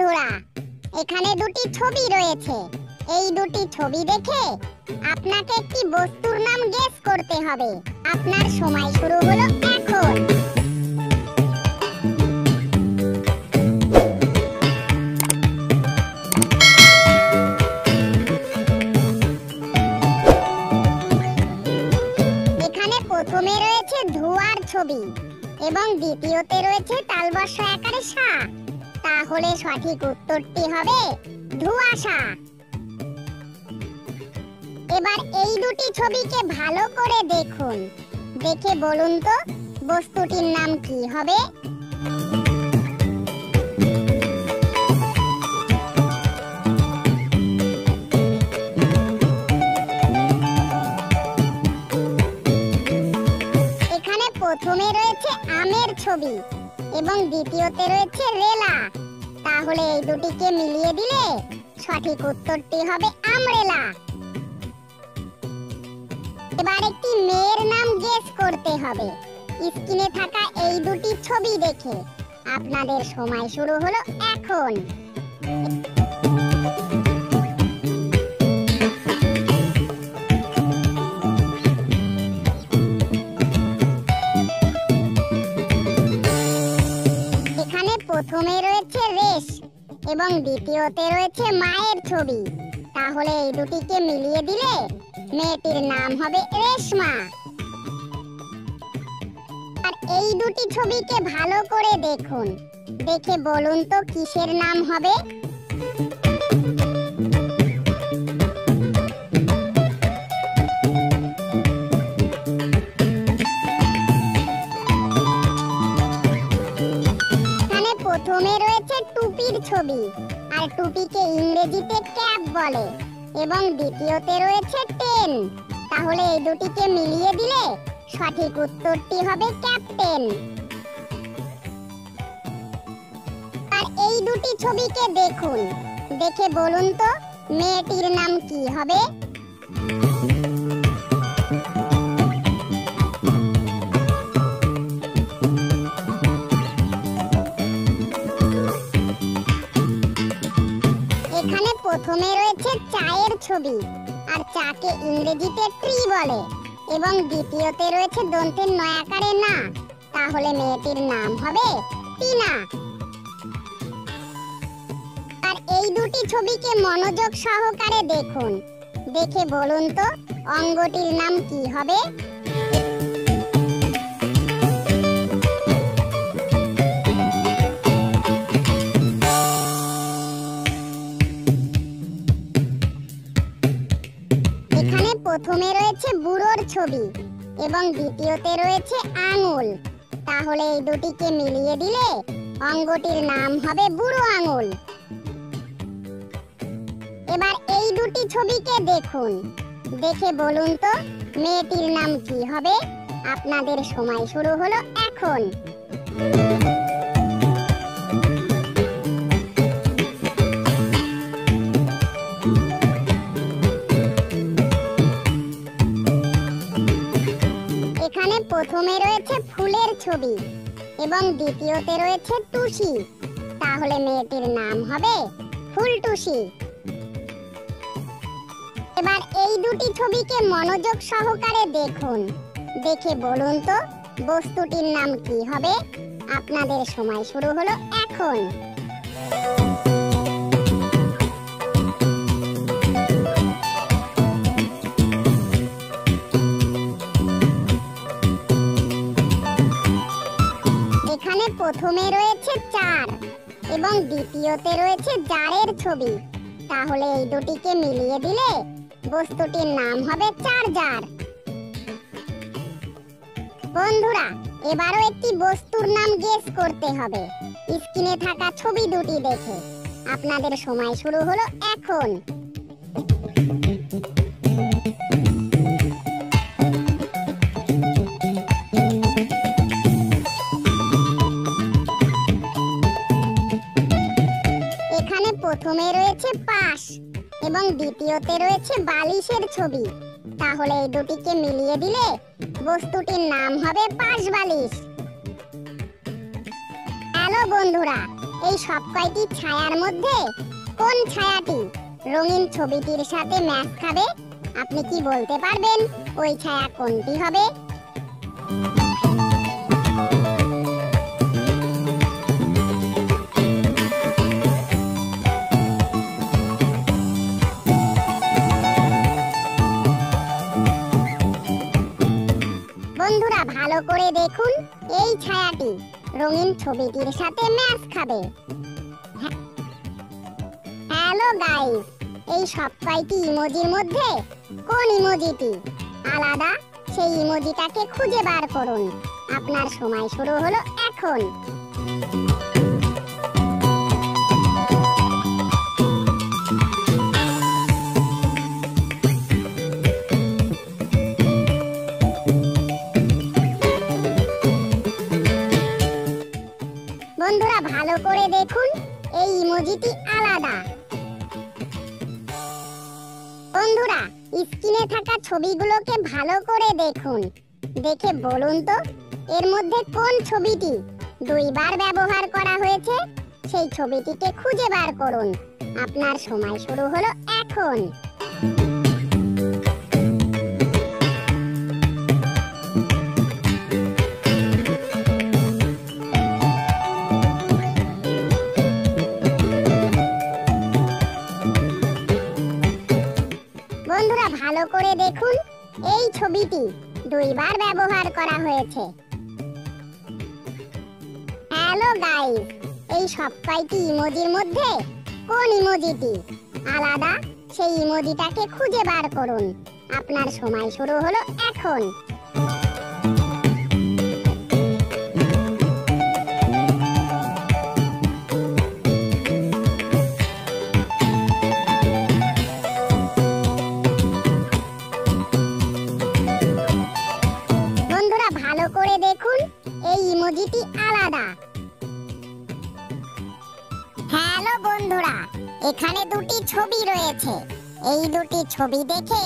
বন্ধুরা, এখানে দুটি ছবি রয়েছে। এই দুটি ছবি দেখে আপনাকে একটি বস্তুর নাম গেস করতে হবে। আপনার সময় শুরু হলো এখন। এখানে প্রথমে রয়েছে ধোঁয়ার ছবি এবং দ্বিতীয়তে তাহলে সঠিক উত্তরটি হবে ধুয়াশা। এবার এই দুটি ছবিকে ভালো করে দেখুন। দেখে বলুন তো, বস্তুটির নাম কি হবে? এখানে প্রথমে রয়েছে আমের ছবি এবং দ্বিতীয়তে রয়েছে রেলা। তাহলে এই দুটিকে মিলিয়ে দিলে সঠিক উত্তরটি হবে আমরেলা। এবার একটি মেয়ের নাম গেস করতে হবে। স্ক্রিনে থাকা এই দুটি ছবি দেখে আপনাদের সময় শুরু হলো এখন। এবং দ্বিতীয়তে রয়েছে মায়ের ছবি। তাহলে এই দুটিকে মিলিয়ে দিলে মেয়েটির নাম হবে রেশমা। আর এই দুটি ছবিকে ভালো করে দেখুন। দেখে বলুন তো কিসের নাম হবে? ইংরেজিতে ক্যাপ বলে এবং দ্বিতীয়তে রয়েছে টেন। তাহলে এই দুটিকে মিলিয়ে দিলে সঠিক উত্তরটি হবে ক্যাপ্টেন। আর এই দুটি ছবিকে দেখুন। দেখে বলুন তো, মেয়েটির নাম কি হবে? রয়েছে চায়ের ছবি, আর চাকে ইংরেজিতে ট্রি বলে। এবং দ্বিতীয়তে রয়েছে দন্তের নয়াকারে না, তাহলে মেয়েটির নাম হবে টিনা। আর এই দুটি ছবিকে মনোযোগ সহকারে দেখুন। দেখে বলুন তো, অঙ্গটির নাম কি হবে? প্রথমে রয়েছে বুড়োর ছবি এবং দ্বিতীয়তে রয়েছে আঙুল। তাহলে এই দুটিকে মিলিয়ে দিলে অঙ্গটির নাম হবে বুড়ো আঙুল। এবার এই দুটি ছবিকে দেখুন। দেখে বলুন তো, মেয়েটির নাম কি হবে? আপনাদের সময় শুরু হলো এখন। প্রথমে রয়েছে ফুলের ছবি এবং দ্বিতীয়তে রয়েছে টুসি তাহলে মেয়েটির নাম হবে ফুল ফুলটুসি এবার এই দুটি ছবিকে মনোযোগ সহকারে দেখুন। দেখে বলুন তো, বস্তুটির নাম কি হবে? আপনাদের সময় শুরু হলো এখন। প্রথমে রয়েছে চার এবং দ্বিতীয়তে রয়েছে জারের ছবি। তাহলে এই দুটিকে মিলিয়ে দিলে বস্তুটির নাম হবে চার জার। বন্ধুরা, এবারও একটি বস্তুর নাম গেস করতে হবে। স্ক্রিনে থাকা ছবি দুটি দেখে। আপনাদের সময় শুরু হলো এখন এখানে। এবং দ্বিতীয়তে রয়েছে বালিশের ছবি। তাহলে এই দুটিকে মিলিয়ে দিলে বস্তুটির নাম হবে পাশ বালিশ। হ্যালো বন্ধুরা, এই সব কয়টি ছায়ার মধ্যে কোন ছায়াটি রঙিন ছবিটির সাথে ম্যাচ খাবে? আপনি কি বলতে পারবেন ওই ছায়া কোনটি হবে? বন্ধুরা ভালো করে দেখুন এই ছায়াটি। রঙিন ছবিটির সাথে ম্যাচ খাবে। হ্যালো গাইস, এই সব কয়টি ইমোজির মধ্যে কোন ইমোজিটি? আলাদা, সেই ইমোজিটাকে খুঁজে বার করুন। আপনার সময় শুরু হলো এখন। ভালো করে দেখুন, এই ইমোজিটি আলাদা। বন্ধুরা, স্ক্রিনে থাকা ছবিগুলোকে ভালো করে দেখুন। দেখে বলুন তো, এর মধ্যে কোন ছবিটি দুইবার ব্যবহার করা হয়েছে? সেই ছবিটিকে খুঁজে বার করুন। আপনার সময় শুরু হলো এখন। হয়েছে। হ্যালো গাইস এই সব কয়টি ইমোজির মধ্যে কোন ইমোজিটি? আলাদা? সেই ইমোজিটাকে খুঁজে বার করুন। আপনার সময় শুরু হলো এখন। এখানে দুটি ছবি রয়েছে। এই দুটি ছবি দেখে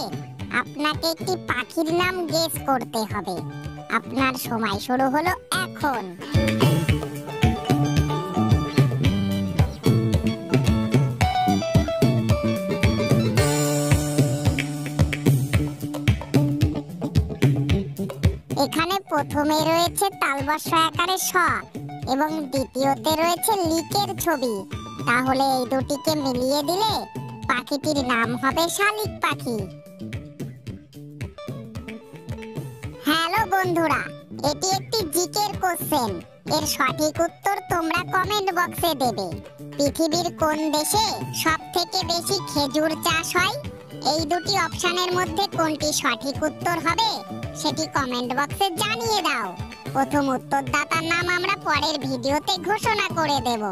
আপনাকে একটি পাখির নাম গেস করতে হবে। আপনার সময় শুরু হলো এখন। এখানে প্রথমে রয়েছে তালবস্য আকারে স এবং দ্বিতীয়তে রয়েছে লিকের ছবি। তাহলে এই দুটিকে মিলিয়ে দিলে পাখিটির নাম হবে শালিক পাখি। হ্যালো বন্ধুরা, এটি একটি জিকের কোশ্চেন এর সঠিক উত্তর তোমরা কমেন্ট বক্সে দেবে। পৃথিবীর কোন দেশে সব থেকে বেশি খেজুর চাষ হয়? এই দুটি অপশনের মধ্যে কোনটি সঠিক উত্তর হবে, সেটি কমেন্ট বক্সে জানিয়ে দাও। প্রথম উত্তরদাতার নাম আমরা পরের ভিডিওতে ঘোষণা করে দেব।